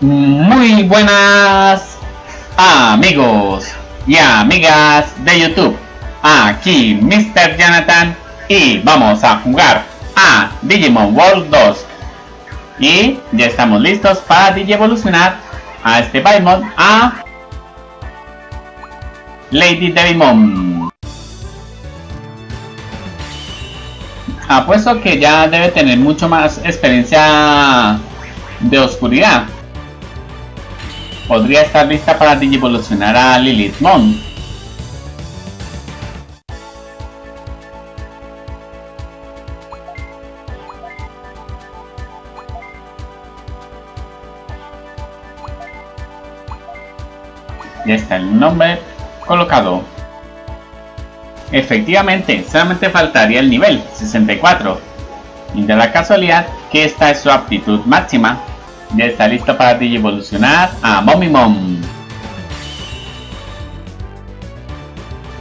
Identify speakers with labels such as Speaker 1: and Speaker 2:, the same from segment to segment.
Speaker 1: Muy buenas amigos y amigas de YouTube. Aquí Mr. Jonathan y vamos a jugar a Digimon World 2. Y ya estamos listos para evolucionar a este Paimon a Lady Devimon. Apuesto que ya debe tener mucho más experiencia de oscuridad. Podría estar lista para evolucionar a Lilithmon. Ya está el nombre colocado. Efectivamente, solamente faltaría el nivel 64. Y de la casualidad que esta es su aptitud máxima, ya está listo para evolucionar a Momimon.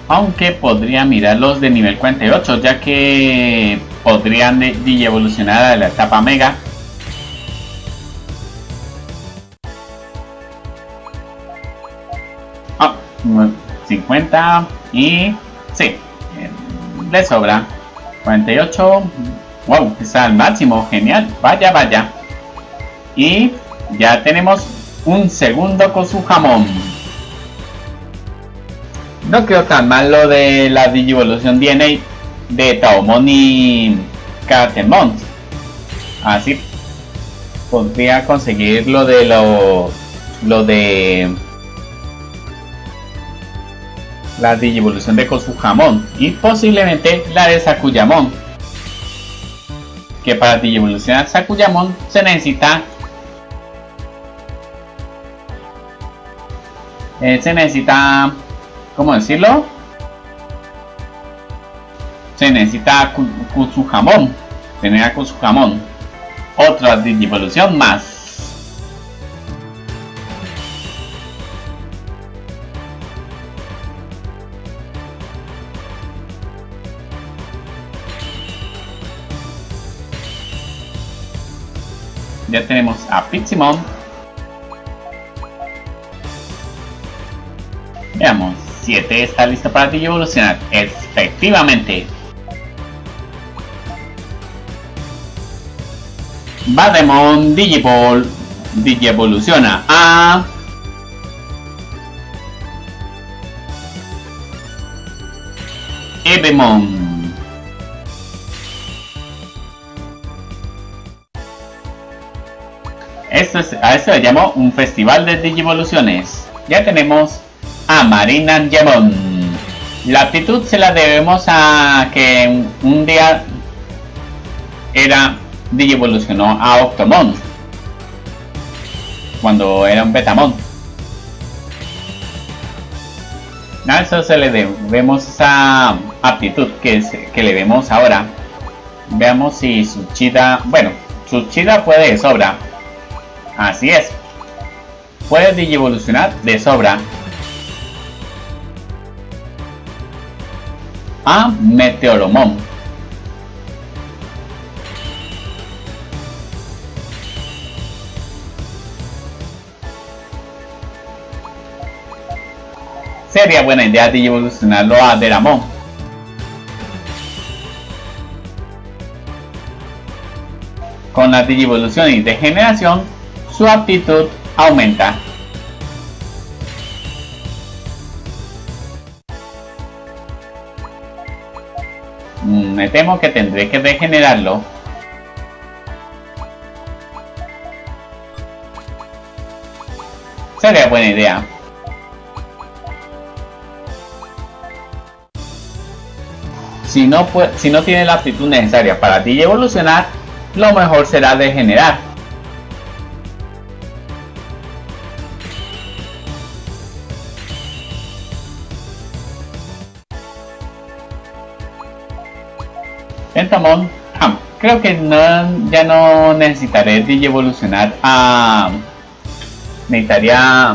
Speaker 1: Aunque podría mirarlos de nivel 48, ya que podrían evolucionar a la etapa Mega 50 y sí, le sobra 48. Wow, está al máximo, genial, vaya, vaya. Y ya tenemos un segundo con. No creo tan mal lo de la Digivolución DNA de Taomon y Katemon. Así podría conseguir lo de lo, lo de la Digivolución de Kosuhamon y posiblemente la de Sakuyamon. Que para Digivolucionar Sakuyamon se necesita eh, se necesita ¿cómo decirlo? se necesita Kusuhamon tener a Kusuhamon otra Digivolución más Ya tenemos a Piximon. Veamos, 7 está listo para evolucionar. Efectivamente. Bademon Digipol evoluciona a Ebemon. Esto es, a esto le llamo un festival de Digivoluciones. Ya tenemos a Marina Yamon. La actitud se la debemos a que un día era Digivolucionó a Octomon. Cuando era un Betamon. A eso se le debemos esa aptitud que, que le vemos ahora. Veamos si su chida, bueno, su chida puede de sobra, Así es. Puede evolucionar de sobra a Meteoromon. Sería buena idea evolucionarlo a Deramon. Con la Digivolución y degeneración su aptitud aumenta. Temo que tendré que regenerarlo. Sería buena idea. Si no, si no tiene la aptitud necesaria para ti evolucionar, lo mejor será degenerar. Pentamon, creo que no, ya no necesitaré evolucionar a... Necesitaría...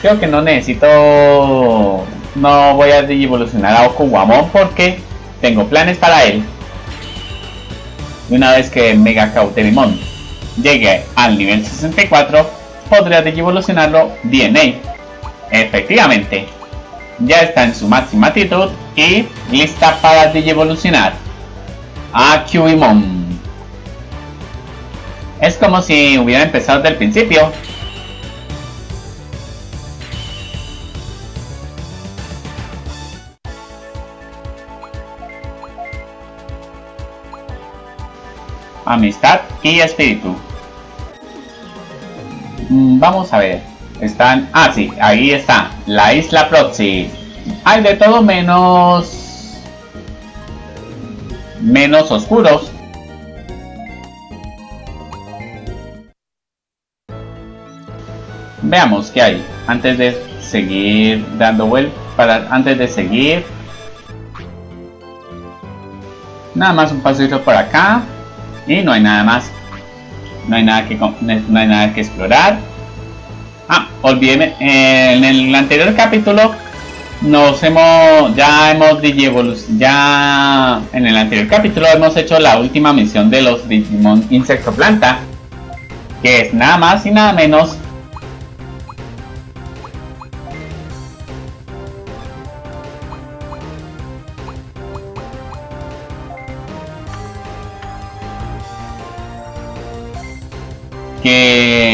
Speaker 1: Creo que no necesito... No voy a evolucionar a Okuwamon porque tengo planes para él. Una vez que Mega Cauterimon. llegue al nivel 64, podría evolucionarlo DNA. Efectivamente, ya está en su máxima actitud y lista para evolucionar a Cubimon. Es como si hubiera empezado desde el principio. Amistad y espíritu. Mm, vamos a ver. Están... Ah, sí, ahí está. La isla Proxy. Hay de todo menos... Menos oscuros. Veamos qué hay. Antes de seguir dando vueltas. Antes de seguir. Nada más un pasito por acá. Y no hay nada más. No hay nada que, no hay nada que explorar. Olvídeme. en el anterior capítulo nos hemos ya hemos ya en el anterior capítulo hemos hecho la última misión de los Digimon Insecto Planta que es nada más y nada menos que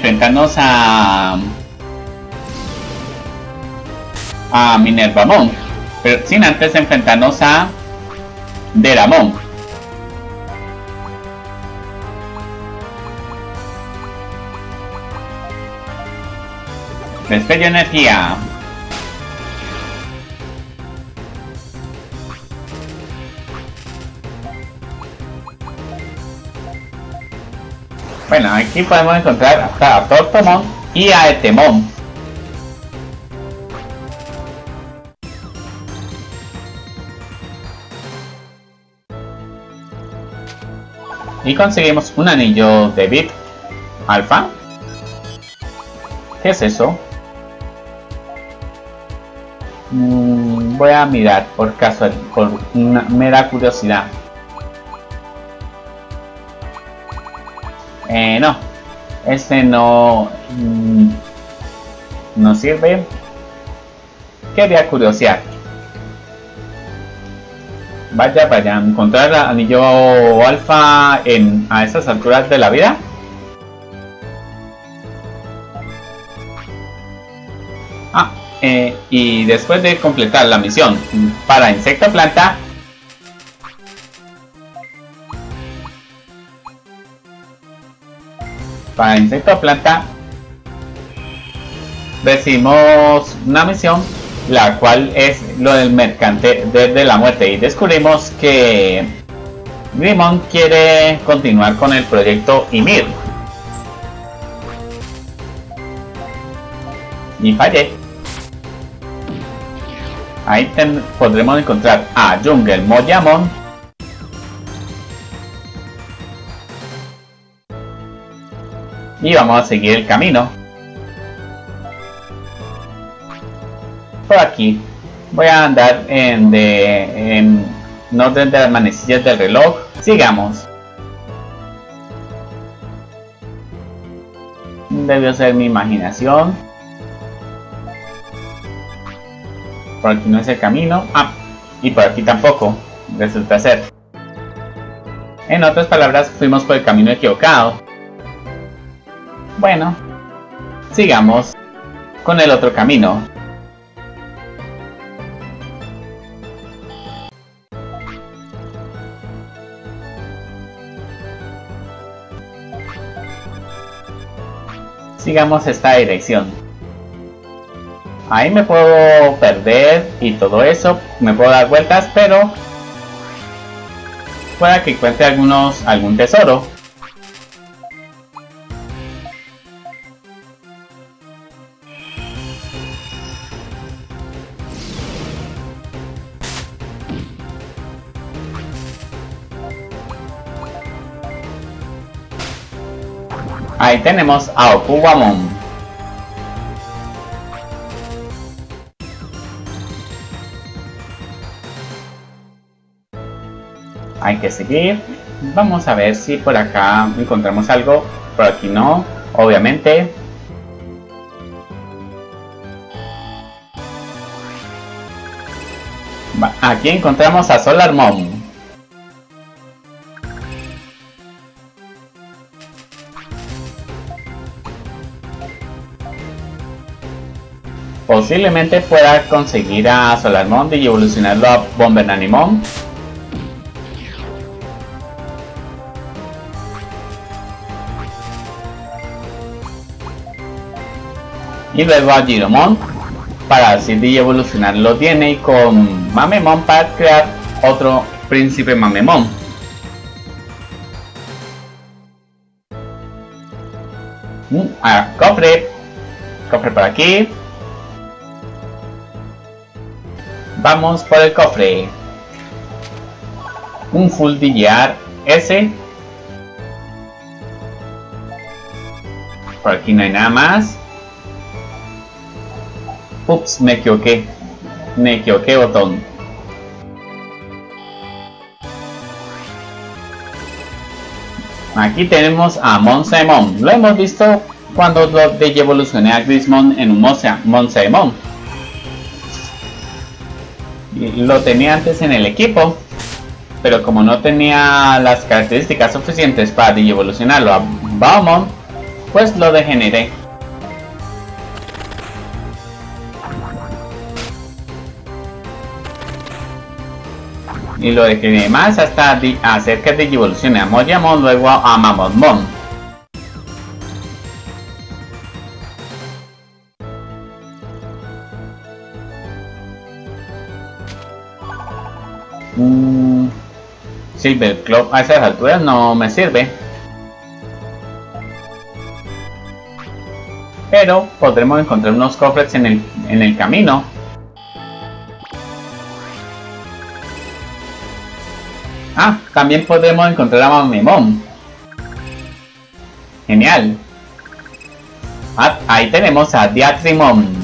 Speaker 1: enfrentarnos a a Minervamon, pero sin antes enfrentarnos a Deramon. Despeyo energía. Bueno, aquí podemos encontrar a Tortomon y a Etemon. Y conseguimos un anillo de bit alfa. ¿Qué es eso? Mm, voy a mirar por caso, por una mera curiosidad. Eh, no, este no, mm, no sirve. Quería curiosidad. Vaya, vaya, encontrar anillo alfa en, a esas alturas de la vida. Ah, eh, y después de completar la misión para insecto planta, para insecto planta recibimos una misión la cual es lo del mercante desde la muerte. Y descubrimos que Grimon quiere continuar con el proyecto Ymir. Y fallé. Ahí podremos encontrar a Jungle Moyamon y vamos a seguir el camino. Por aquí. Voy a andar en, de, en orden de las manecillas del reloj. Sigamos. Debió ser mi imaginación. Por aquí no es el camino. Ah y por aquí tampoco. Resulta ser. En otras palabras fuimos por el camino equivocado bueno, sigamos con el otro camino. Sigamos esta dirección. Ahí me puedo perder y todo eso, me puedo dar vueltas, pero pueda que encuentre algunos algún tesoro. Tenemos a Okuwamon. Hay que seguir. Vamos a ver si por acá encontramos algo. Por aquí no, obviamente. Aquí encontramos a Solar Mom. Posiblemente pueda conseguir a Solarmond y evolucionarlo a Bombernanimon. Y luego a Giromon para así de evolucionarlo tiene y con Mamemon para crear otro príncipe Mamemon. Mm, ah, cofre. Cofre por aquí. Vamos por el cofre. Un full DJR S. Por aquí no hay nada más. Ups, me equivoqué. Me equivoqué botón. Aquí tenemos a Monsaemon. Lo hemos visto cuando lo evolucioné a Grismon en un Monsaemon lo tenía antes en el equipo, pero como no tenía las características suficientes para evolucionarlo a Baumon, pues lo degeneré. Y lo degeneré más hasta hacer que evolucione a Moyamon, luego a Mammonmon. Silver Club a esas alturas no me sirve. Pero podremos encontrar unos cofres en el, en el camino. Ah, también podremos encontrar a Mamemon. Genial. Ah, ahí tenemos a Diatrimon.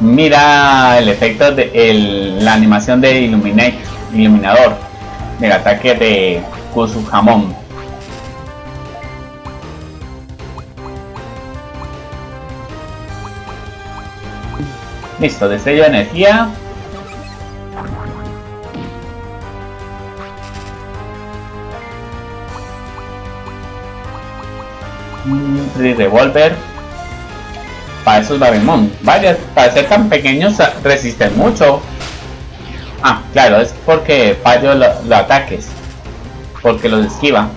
Speaker 1: Mira el efecto de la animación de iluminador del ataque de Kusuhamon. Listo, destello de energía. Revolver para esos Babemon. Vaya, para ser tan pequeños resisten mucho. Ah, claro, es porque fallo los ataques. Porque los esquiva.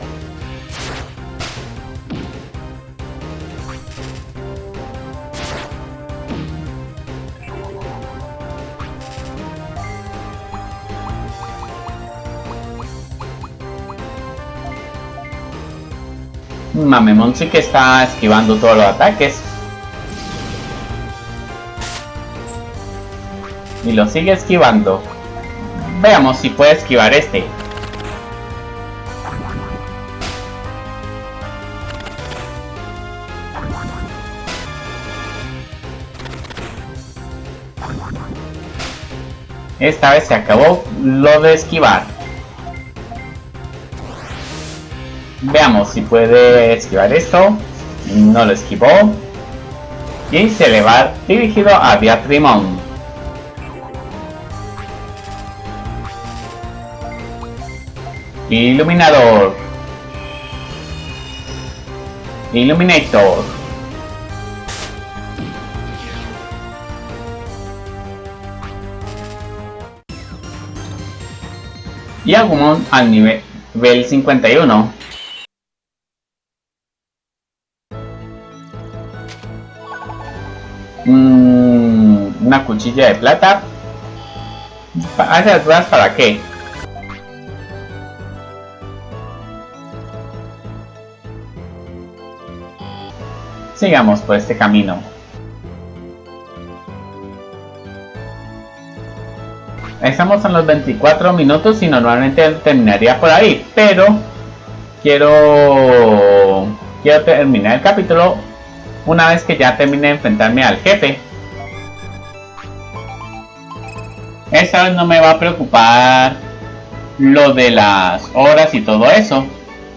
Speaker 1: Mamemon sí que está esquivando todos los ataques. Y lo sigue esquivando. Veamos si puede esquivar este. Esta vez se acabó lo de esquivar. Veamos si puede esquivar esto. No lo esquivó. Y se le va dirigido a Beatrimon. Iluminador. Illuminator. Y Agumon al nivel 51. Mm, una cuchilla de plata. ¿Hacia atrás para qué? Sigamos por este camino. Estamos en los 24 minutos y normalmente terminaría por ahí, pero quiero quiero terminar el capítulo una vez que ya termine de enfrentarme al jefe. Esta vez no me va a preocupar lo de las horas y todo eso.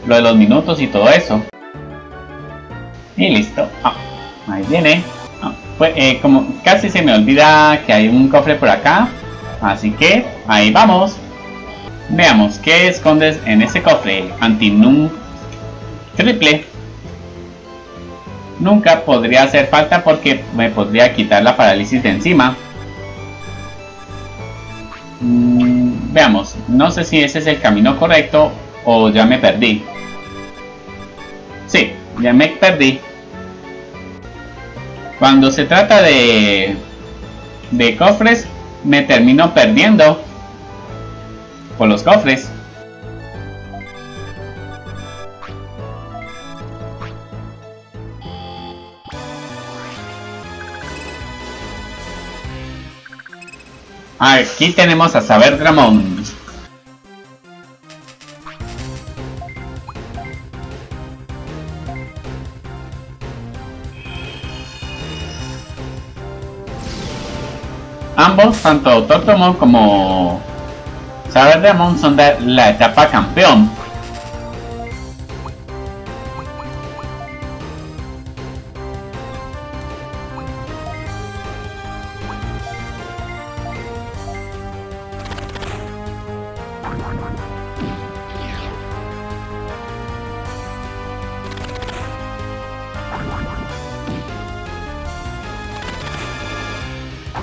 Speaker 1: Lo de los minutos y todo eso. Y listo. Ah, ahí viene. Ah, pues, eh, como casi se me olvida que hay un cofre por acá. Así que ahí vamos. Veamos qué escondes en ese cofre. Antinum triple. Nunca podría hacer falta porque me podría quitar la parálisis de encima. Mm, veamos, no sé si ese es el camino correcto o ya me perdí. Sí, ya me perdí. Cuando se trata de, de cofres, me termino perdiendo por los cofres. Aquí tenemos a Saber Dramón. Tanto Tortomon como Saber Dramón son de la etapa campeón.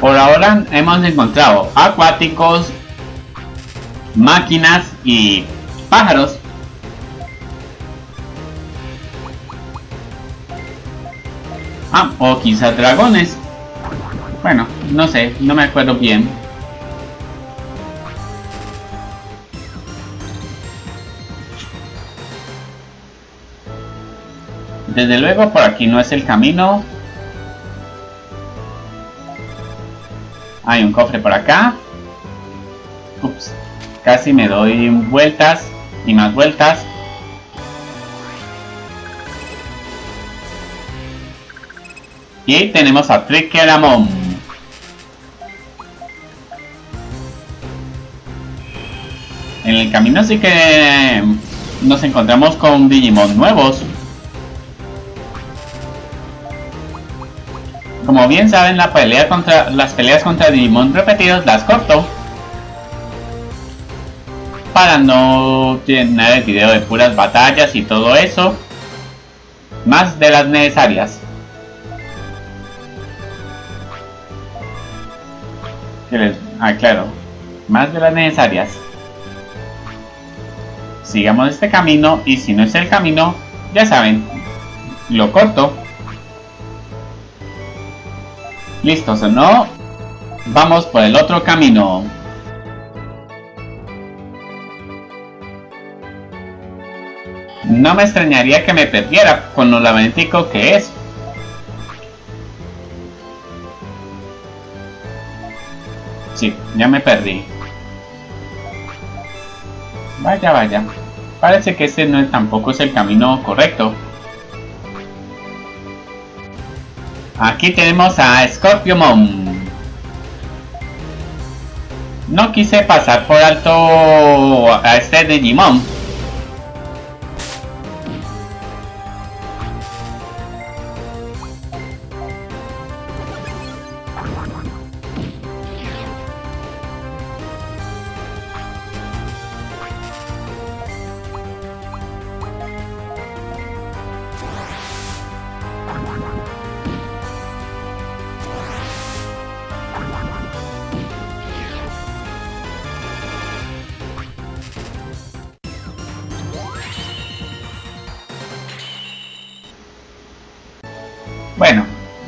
Speaker 1: Por ahora hemos encontrado acuáticos, máquinas y pájaros. Ah, o quizás dragones. Bueno, no sé, no me acuerdo bien. Desde luego por aquí no es el camino. Hay un cofre por acá. Ups. Casi me doy vueltas y más vueltas. Y tenemos a Trickeramon. En el camino sí que nos encontramos con Digimon nuevos. Como bien saben, la pelea contra, las peleas contra Digimon repetidos las corto. Para no tener el video de puras batallas y todo eso. Más de las necesarias. Que les aclaro. Más de las necesarias. Sigamos este camino y si no es el camino, ya saben, lo corto. Listos o no, vamos por el otro camino. No me extrañaría que me perdiera con lo lamentico que es. Sí, ya me perdí. Vaya, vaya. Parece que este no tampoco es el camino correcto. Aquí tenemos a Scorpiomon. No quise pasar por alto a este Digimon.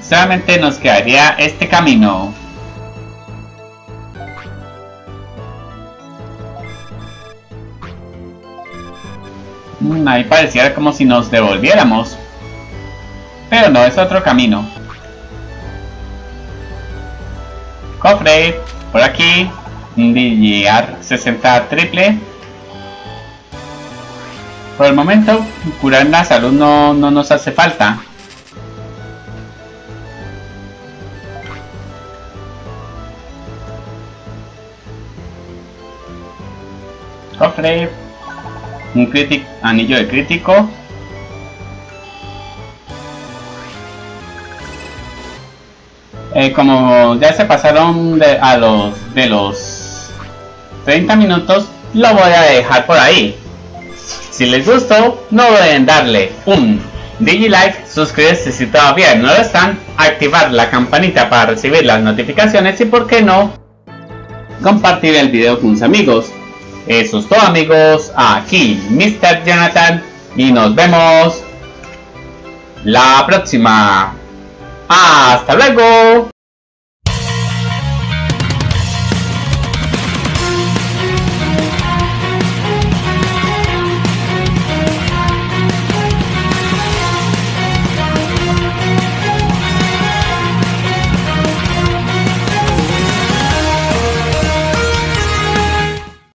Speaker 1: Solamente nos quedaría este camino. Mm, ahí pareciera como si nos devolviéramos. Pero no, es otro camino. Cofre, por aquí. DJR 60 triple. Por el momento, curar la salud no, no nos hace falta. Un crítico, anillo de crítico. Eh, como ya se pasaron a los de los 30 minutos, lo voy a dejar por ahí. Si les gustó, no deben darle un DigiLike, suscribirse si todavía no lo están, activar la campanita para recibir las notificaciones y por qué no, compartir el video con sus amigos. Eso es todo amigos, aquí Mr. Jonathan y nos vemos la próxima. ¡Hasta luego!